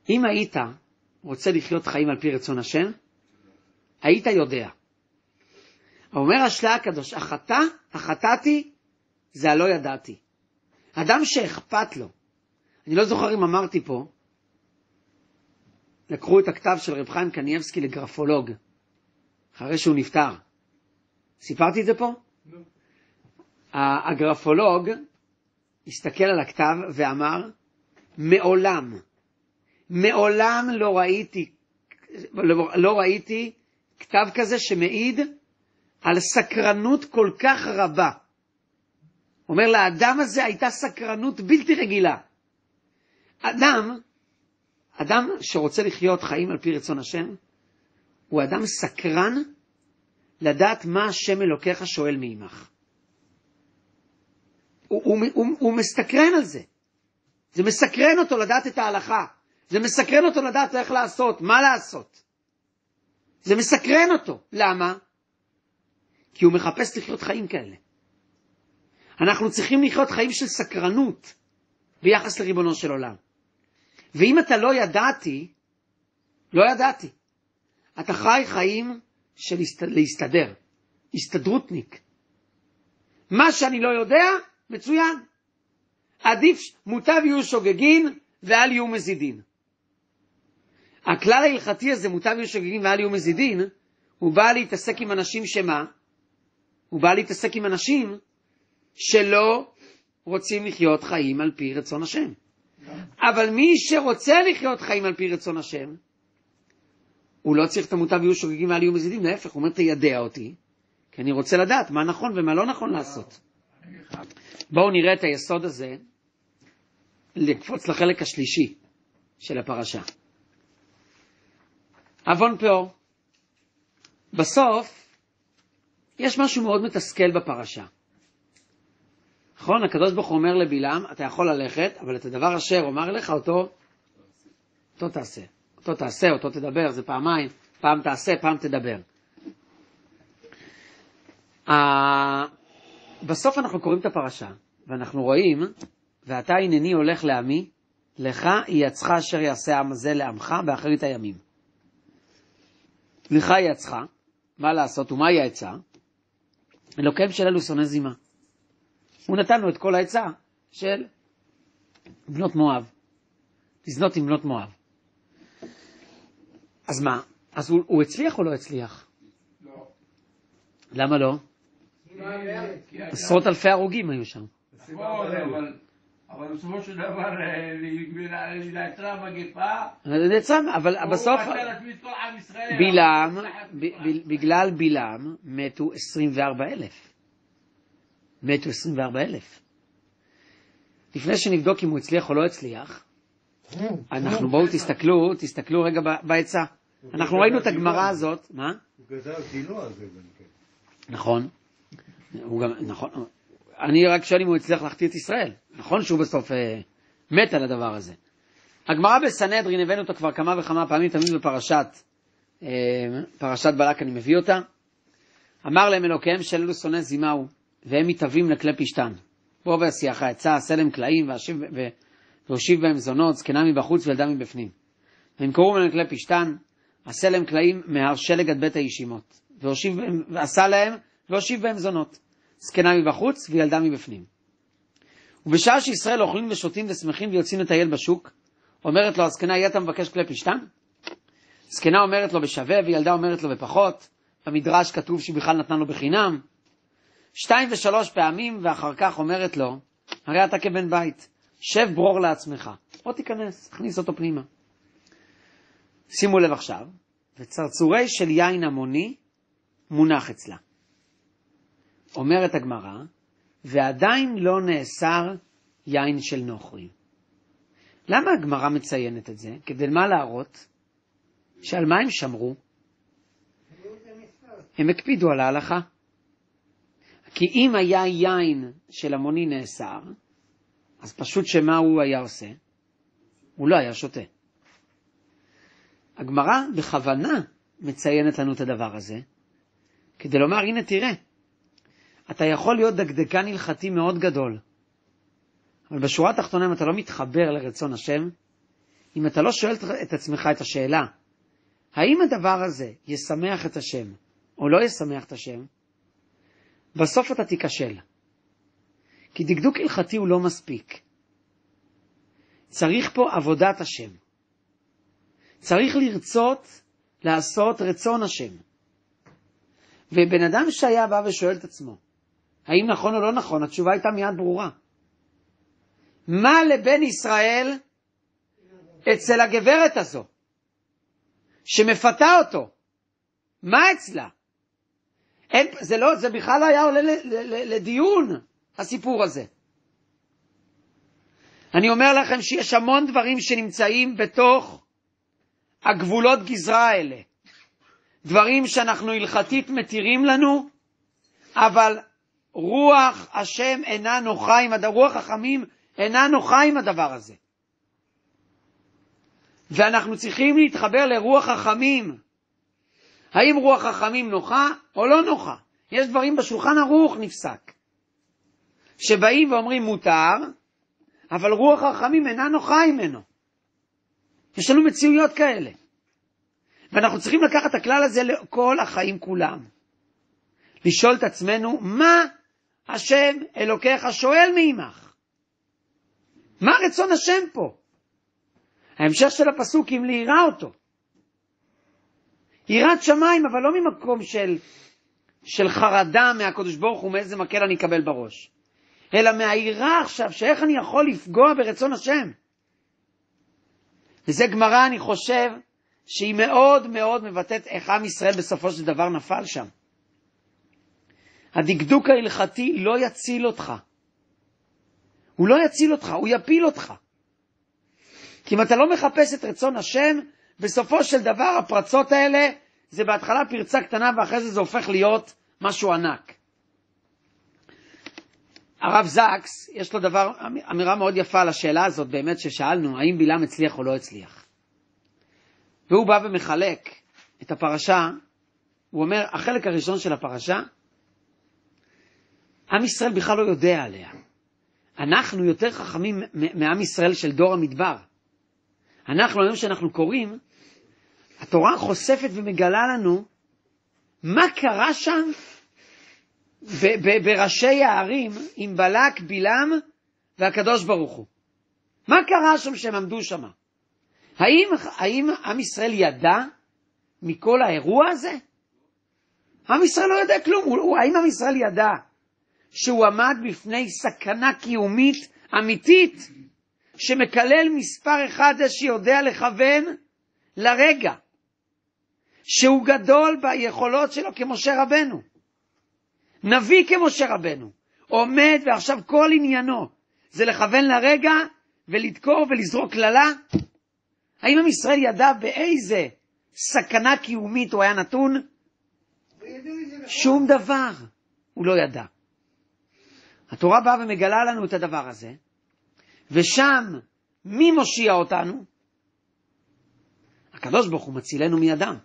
אם היית רוצה לחיות חיים על פי רצון השם, היית יודע. אומר השלה הקדוש, החטא, החטאתי, זה הלא ידעתי. אדם שאכפת לו, אני לא זוכר אם אמרתי פה, לקחו את הכתב של רב חיים קנייבסקי לגרפולוג, אחרי שהוא נפטר. סיפרתי את זה פה? לא. הגרפולוג הסתכל על הכתב ואמר, מעולם, מעולם לא ראיתי, לא, ראיתי כתב כזה שמעיד על סקרנות כל כך רבה. אומר, לאדם הזה הייתה סקרנות בלתי רגילה. אדם, אדם שרוצה לחיות חיים על פי רצון השם, הוא אדם סקרן לדעת מה השם אלוקיך שואל מעמך. הוא, הוא, הוא, הוא מסתקרן על זה. זה מסקרן אותו לדעת את ההלכה. זה מסקרן אותו לדעת איך לעשות, מה לעשות. זה מסקרן אותו. למה? כי הוא מחפש לחיות חיים כאלה. אנחנו צריכים לחיות חיים של סקרנות ביחס לריבונו של עולם. ואם אתה לא ידעתי, לא ידעתי. אתה חי חיים של להסתדר, הסתדרותניק. מה שאני לא יודע, מצוין. עדיף, מוטב יהיו שוגגין ואל יהיו מזידין. הכלל ההלכתי הזה, מוטב יהיו שוגגין ואל יהיו מזידין, הוא בא להתעסק עם אנשים שמה? הוא בא להתעסק עם אנשים שלא רוצים לחיות חיים על פי רצון השם. אבל מי שרוצה לחיות חיים על פי רצון השם, הוא לא צריך את המוטב יהיו שוגגים ואל יהיו מזידים, להפך, הוא אומר, תיידע אותי, כי אני רוצה לדעת מה נכון ומה לא נכון לעשות. בואו נראה את היסוד הזה, לקפוץ לחלק השלישי של הפרשה. עוון פאור. בסוף, יש משהו מאוד מתסכל בפרשה. נכון? הקדוש ברוך הוא אומר לבלעם, אתה יכול ללכת, אבל את הדבר אשר אומר לך, אותו, אותו תעשה. אותו תעשה, אותו תדבר, זה פעמיים, פעם תעשה, פעם תדבר. Uh, בסוף אנחנו קוראים את הפרשה, ואנחנו רואים, ואתה הנני הולך לעמי, לך יצך אשר יעשה העם הזה לעמך באחרית הימים. לך יצך, מה לעשות ומהי העצה? אלוקיהם של אלו שונא זימה. הוא נתן לו את כל העצה של בנות מואב, לזנות עם בנות מואב. אז מה? אז הוא, הוא הצליח או לא הצליח? לא. למה לא? עשרות אלפי הרוגים היו שם. אבל בסופו של דבר נעצרה מגפה. נעצרה, אבל בסוף... בלעם, בגלל בלעם מתו 24 אלף. מתו 24 אלף. לפני שנבדוק אם הוא הצליח או לא הצליח, אנחנו בואו תסתכלו, תסתכלו רגע בעצה. אנחנו ראינו את הגמרא הזאת, מה? הוא גזר דינו על זה גם כן. נכון. הוא גם, נכון. אני רק שואל אם הוא הצליח להחטיא את ישראל. נכון שהוא בסוף אה, מת על הדבר הזה. הגמרא בסנהדרין, הבאנו אותו כבר כמה וכמה פעמים, תמיד בפרשת, אה, פרשת בלק אני מביא אותה. אמר להם אלוקיהם של אלו שונא זימהו, והם מתהווים לכלי פשתן. בוא ועשיח העצה, עשה להם קלעים, והושיב בהם זונות, זקנה מבחוץ וילדה מבפנים. וימכרו להם כלי פשתן, עשה להם קלעים מהר שלג עד בית הישימות. והושיב, ועשה להם, והושיב בהם זונות. זקנה מבחוץ וילדה מבפנים. ובשעה שישראל אוכלים ושותים ושמחים ויוצאים לטייל בשוק, אומרת לו הזקנה, יהיה אתה מבקש כלי פשתן? זקנה אומרת לו בשווה, וילדה אומרת לו בפחות, במדרש כתוב שהיא בכלל נתנה לו בחינם. שתיים ושלוש פעמים, ואחר כך אומרת לו, הרי אתה כבן בית, שב ברור לעצמך, או תיכנס, תכניס אותו פנימה. שימו לב עכשיו, וצרצורי של יין המוני מונח אצלה. אומרת הגמרא, ועדיין לא נאסר יין של נוכרים. למה הגמרא מציינת את זה? כדי מה להראות? שעל מה הם שמרו? הם הקפידו על ההלכה. כי אם היה יין של המוני נאסר, אז פשוט שמה הוא היה עושה? הוא לא היה שותה. הגמרא בכוונה מציינת לנו את הדבר הזה, כדי לומר, הנה תראה, אתה יכול להיות דקדקן הלכתי מאוד גדול, אבל בשורה התחתונה, אם אתה לא מתחבר לרצון השם, אם אתה לא שואל את עצמך את השאלה, האם הדבר הזה ישמח את השם או לא ישמח את השם, בסוף אתה תיכשל. כי דקדוק הלכתי הוא לא מספיק. צריך פה עבודת השם. צריך לרצות לעשות רצון השם. ובן אדם שהיה בא ושואל את עצמו, האם נכון או לא נכון, התשובה הייתה מיד ברורה. מה לבן ישראל אצל הגברת הזו, שמפתה אותו? מה אצלה? אין, זה, לא, זה בכלל לא היה עולה לדיון, הסיפור הזה. אני אומר לכם שיש המון דברים שנמצאים בתוך הגבולות גזרה האלה. דברים שאנחנו הלכתית מתירים לנו, אבל רוח השם אינה נוחה עם, הדבר, רוח החמים אינה נוחה עם הדבר הזה. ואנחנו צריכים להתחבר לרוח החמים. האם רוח החמים נוחה או לא נוחה? יש דברים בשולחן ערוך נפסק, שבאים ואומרים מותר, אבל רוח החכמים אינה נוחה ממנו. יש לנו מציאויות כאלה. ואנחנו צריכים לקחת את הכלל הזה לכל החיים כולם. לשאול את עצמנו, מה השם אלוקיך שואל מעמך? מה רצון השם פה? ההמשך של הפסוק, אם ליראה אותו. יראת שמיים, אבל לא ממקום של, של חרדה מהקדוש ברוך הוא, מאיזה מקל אני אקבל בראש, אלא מהיראה עכשיו, שאיך אני יכול לפגוע ברצון השם. וזה גמרא, אני חושב, שהיא מאוד מאוד מבטאת איך עם ישראל בסופו של דבר נפל שם. הדקדוק ההלכתי לא יציל אותך. הוא לא יציל אותך, הוא יפיל אותך. כי אם אתה לא מחפש את רצון השם, בסופו של דבר הפרצות האלה זה בהתחלה פרצה קטנה ואחרי זה זה הופך להיות משהו ענק. הרב זקס, יש לו דבר, אמירה מאוד יפה על השאלה הזאת באמת ששאלנו, האם בלעם הצליח או לא הצליח. והוא בא ומחלק את הפרשה, הוא אומר, החלק הראשון של הפרשה, עם ישראל בכלל לא יודע עליה. אנחנו יותר חכמים מעם ישראל של דור המדבר. אנחנו, היום שאנחנו קוראים, התורה חושפת ומגלה לנו מה קרה שם בראשי הערים עם בלק, בלעם והקדוש ברוך הוא. מה קרה שם שהם עמדו שם? האם, האם עם ישראל ידע מכל האירוע הזה? עם ישראל לא יודע כלום. הוא, האם עם ישראל ידע שהוא עמד בפני סכנה קיומית אמיתית שמקלל מספר אחד זה שיודע לכוון לרגע, שהוא גדול ביכולות שלו כמשה רבנו, נביא כמשה רבנו, עומד ועכשיו כל עניינו זה לכוון לרגע ולדקור ולזרוק קללה? האם עם ישראל ידע באיזה סכנה קיומית הוא היה נתון? שום דבר הוא לא ידע. התורה באה ומגלה לנו את הדבר הזה, ושם מי מושיע אותנו? הקדוש ברוך הוא מצילנו מידם.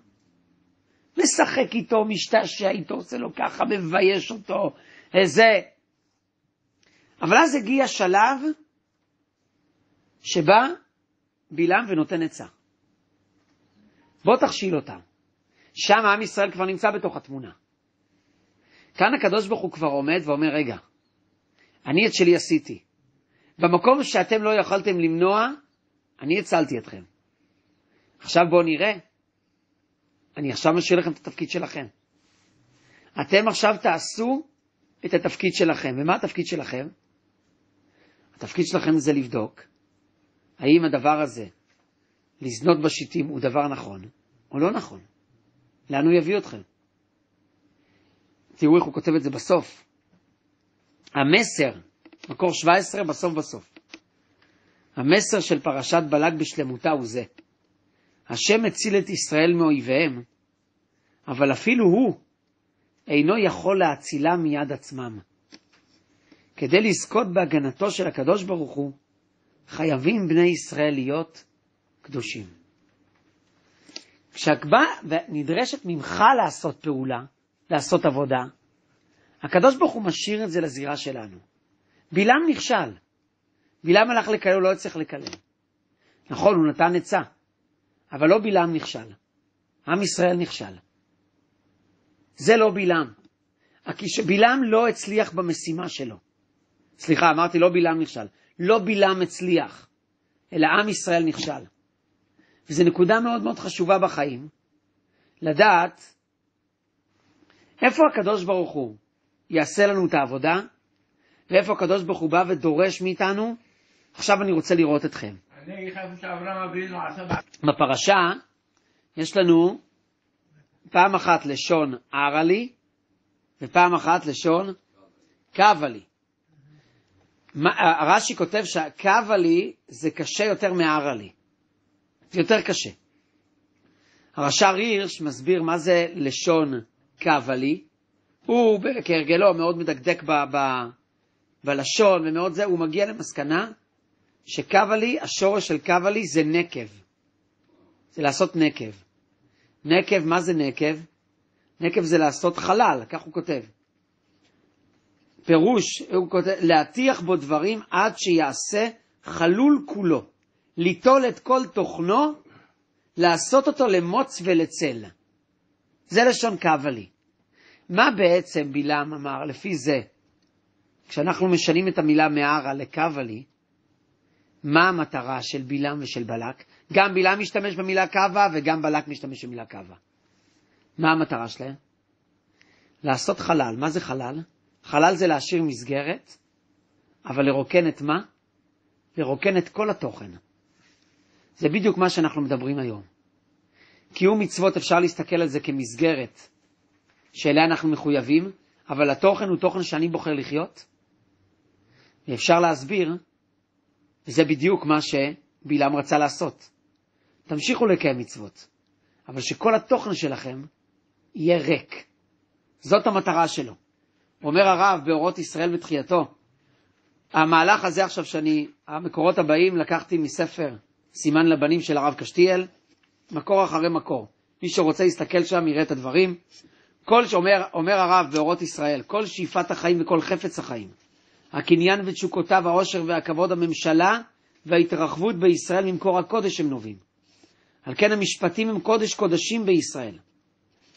משחק איתו, משתעשע איתו, עושה לו ככה, מבייש אותו, איזה... אבל אז הגיע שלב שבא בלעם ונותן עצה. בוא תכשיל אותם. שם עם ישראל כבר נמצא בתוך התמונה. כאן הקדוש ברוך הוא כבר עומד ואומר, רגע, אני את שלי עשיתי. במקום שאתם לא יכולתם למנוע, אני הצלתי אתכם. עכשיו בואו נראה. אני עכשיו משאיר לכם את התפקיד שלכם. אתם עכשיו תעשו את התפקיד שלכם. ומה התפקיד שלכם? התפקיד שלכם זה לבדוק האם הדבר הזה, לזנות בשיטים, הוא דבר נכון או לא נכון. לאן הוא יביא אתכם? תראו איך הוא כותב את זה בסוף. המסר, מקור 17, בסוף בסוף. המסר של פרשת בלק בשלמותה הוא זה. השם הציל את ישראל מאויביהם, אבל אפילו הוא אינו יכול להצילם מיד עצמם. כדי לזכות בהגנתו של הקדוש ברוך הוא, חייבים בני ישראל להיות קדושים. כשהקבע נדרשת ממך לעשות פעולה, לעשות עבודה, הקדוש ברוך הוא משאיר את זה לזירה שלנו. בלעם נכשל. בלעם הלך לקלל, הוא לא הצליח לקלל. נכון, הוא נתן עצה, אבל לא בלעם נכשל. עם ישראל נכשל. זה לא בלעם. בלעם לא הצליח במשימה שלו. סליחה, אמרתי לא בלעם נכשל. לא בלעם הצליח, אלא עם ישראל נכשל. וזו נקודה מאוד מאוד חשובה בחיים, לדעת איפה הקדוש ברוך הוא יעשה לנו את העבודה, ואיפה הקדוש ברוך הוא בא ודורש מאיתנו, עכשיו אני רוצה לראות אתכם. בפרשה יש לנו פעם אחת לשון ערה לי, ופעם אחת לשון קבה לי. רש"י כותב שקבה לי זה קשה יותר מערה לי. זה יותר קשה. הרש"ר הירש מסביר מה זה לשון קבה לי. הוא כהרגלו מאוד מדקדק ב, ב, בלשון ומאוד זה, הוא מגיע למסקנה שקבה לי, השורש של קבה לי זה נקב. זה לעשות נקב. נקב, מה זה נקב? נקב זה לעשות חלל, כך הוא כותב. פירוש, הוא כותב, להטיח בו דברים עד שיעשה חלול כולו, ליטול את כל תוכנו, לעשות אותו למוץ ולצל. זה לשון קבלי. מה בעצם בלעם אמר לפי זה? כשאנחנו משנים את המילה מערה לקבלי, מה המטרה של בלעם ושל בלק? גם בלעם משתמש במילה קווה וגם בלק משתמש במילה קווה. מה המטרה שלהם? לעשות חלל. מה זה חלל? חלל זה להשאיר מסגרת, אבל לרוקן את מה? לרוקן את כל התוכן. זה בדיוק מה שאנחנו מדברים היום. קיום מצוות אפשר להסתכל על זה כמסגרת שאליה אנחנו מחויבים, אבל התוכן הוא תוכן שאני בוחר לחיות. ואפשר להסביר, וזה בדיוק מה שבלעם רצה לעשות. תמשיכו לקיים מצוות, אבל שכל התוכן שלכם יהיה ריק. זאת המטרה שלו. אומר הרב באורות ישראל בתחייתו, המהלך הזה עכשיו שאני, המקורות הבאים לקחתי מספר סימן לבנים של הרב קשתיאל, מקור אחרי מקור. מי שרוצה להסתכל שם יראה את הדברים. כל שאומר אומר הרב באורות ישראל, כל שאיפת החיים וכל חפץ החיים, הקניין ותשוקותיו, העושר והכבוד, הממשלה וההתרחבות בישראל ממקור הקודש הם נובעים. על כן המשפטים הם קודש קודשים בישראל.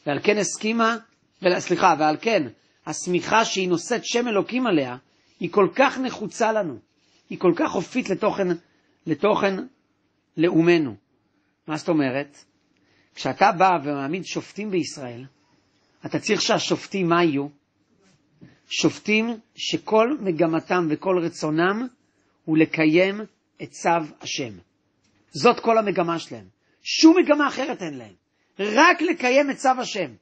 ועל כן הסכימה, סליחה, ועל כן השמיכה שהיא נושאת שם אלוקים עליה, היא כל כך נחוצה לנו, היא כל כך אופית לתוכן, לתוכן לאומנו. מה זאת אומרת? כשאתה בא ומעמיד שופטים בישראל, אתה צריך שהשופטים מה יהיו? שופטים שכל מגמתם וכל רצונם הוא לקיים את צו השם. זאת כל המגמה שלהם. שום מגמה אחרת אין להם. רק לקיים את צו השם.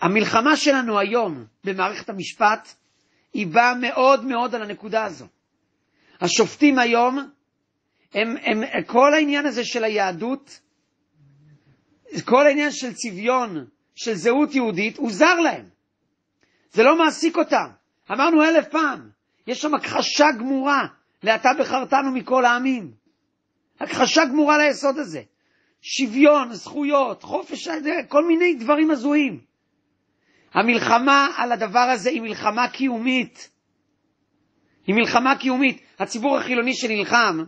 המלחמה שלנו היום במערכת המשפט היא באה מאוד מאוד על הנקודה הזו. השופטים היום, הם, הם, כל העניין הזה של היהדות, כל העניין של צביון, של זהות יהודית, הוא זר להם. זה לא מעסיק אותם. אמרנו אלף פעם, יש שם הכחשה גמורה, לאתה בחרתנו מכל העמים. הכחשה גמורה ליסוד הזה. שוויון, זכויות, חופש, כל מיני דברים הזויים. המלחמה על הדבר הזה היא מלחמה קיומית. היא מלחמה קיומית. הציבור החילוני שנלחם,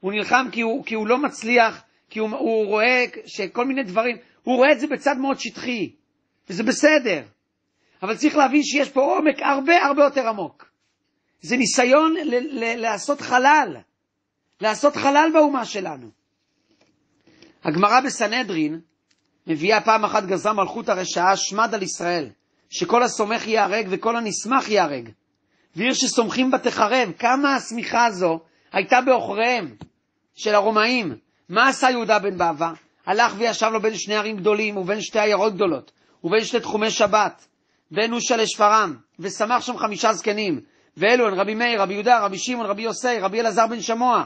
הוא נלחם כי הוא, כי הוא לא מצליח, כי הוא, הוא רואה שכל מיני דברים, הוא רואה את זה בצד מאוד שטחי, וזה בסדר. אבל צריך להבין שיש פה עומק הרבה הרבה יותר עמוק. זה ניסיון ל- ל- לעשות חלל, לעשות חלל באומה שלנו. הגמרא בסנהדרין מביאה פעם אחת גזרה מלכות הרשעה, שמד על ישראל, שכל הסומך ייהרג וכל הנסמך ייהרג. ועיר שסומכים בה תחרב, כמה השמיכה הזו הייתה בעוכריהם של הרומאים. מה עשה יהודה בן בבא? הלך וישב לו בין שני ערים גדולים ובין שתי עיירות גדולות, ובין שתי תחומי שבת, בין אושה לשפרעם, ושמח שם חמישה זקנים, ואלו הן רבי מאיר, רבי יהודה, רבי שמעון, רבי יוסי, רבי אלעזר בן שמוע.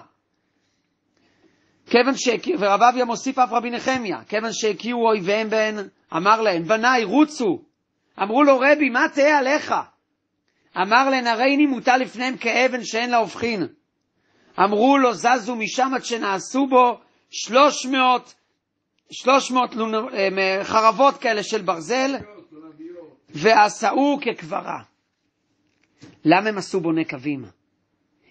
כיוון ורב אביה מוסיף אף רבי נחמיה, כיוון שהכירו אויביהם בהן, אמר להן, בניי, רוצו. אמרו לו, רבי, מה תהא עליך? אמר להן, הריני מוטל לפניהם כאבן שאין לה הופכין. אמרו לו, זזו משם עד שנעשו בו שלוש מאות, שלוש מאות אה, חרבות כאלה של ברזל, ועשאו כקברה. למה הם עשו בו נקבים?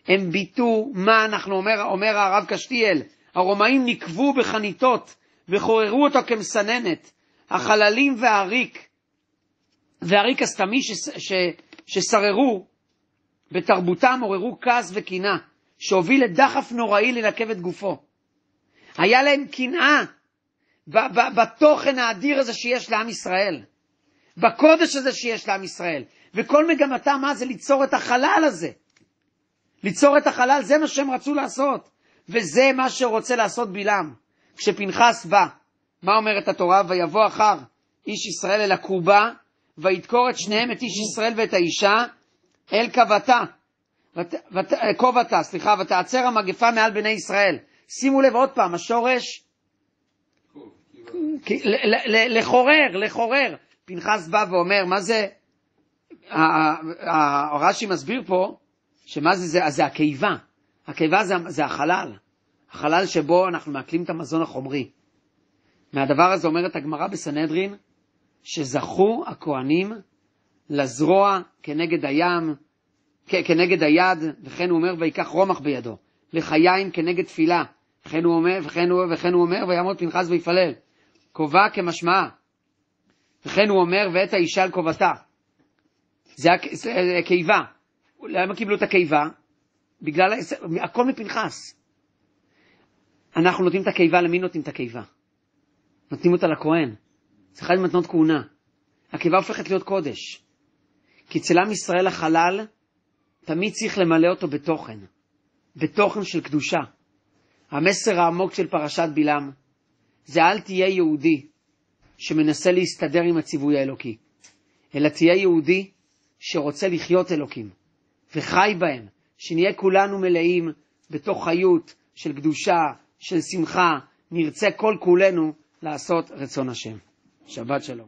הם ביטו מה אנחנו, אומר, אומר הרב קשתיאל, הרומאים נקבו בחניתות וחוררו אותו כמסננת, החללים והריק, והריק הסתמי ש, ש, ששררו בתרבותם עוררו כעס וקנאה, שהוביל לדחף נוראי לנקב את גופו. היה להם קנאה בתוכן האדיר הזה שיש לעם ישראל, בקודש הזה שיש לעם ישראל, וכל מגמתם מה זה ליצור את החלל הזה. ליצור את החלל, זה מה שהם רצו לעשות. וזה מה שרוצה לעשות בלעם. כשפנחס בא, מה אומרת התורה? ויבוא אחר איש ישראל אל הקובה, וידקור את שניהם, את איש ישראל ואת האישה, אל קבתה. קובתה, סליחה, ותעצר המגפה מעל בני ישראל. שימו לב עוד פעם, השורש, לחורר, לחורר. פנחס בא ואומר, מה זה, רש"י מסביר פה, שמה זה, זה, זה הקיבה. הקיבה זה, זה החלל, החלל שבו אנחנו מעכלים את המזון החומרי. מהדבר הזה אומרת הגמרא בסנהדרין, שזכו הכהנים לזרוע כנגד הים, כנגד היד, וכן הוא אומר, ויקח רומח בידו, לחיים כנגד תפילה, וכן הוא אומר, וכן הוא, וכן הוא אומר, ויעמוד פנחס ויפלל. כובע כמשמעה. וכן הוא אומר, ואת האישה על כובעתה. זה הקיבה. למה קיבלו את הקיבה? בגלל, הכל מפנחס. אנחנו נותנים את הקיבה, למי נותנים את הקיבה? נותנים אותה לכהן. זה אחד ממתנות כהונה. הקיבה הופכת להיות קודש. כי אצל עם ישראל החלל, תמיד צריך למלא אותו בתוכן. בתוכן של קדושה. המסר העמוק של פרשת בלעם זה אל תהיה יהודי שמנסה להסתדר עם הציווי האלוקי, אלא תהיה יהודי שרוצה לחיות אלוקים, וחי בהם, שנהיה כולנו מלאים בתוך חיות של קדושה, של שמחה, נרצה כל כולנו לעשות רצון השם. שבת שלום.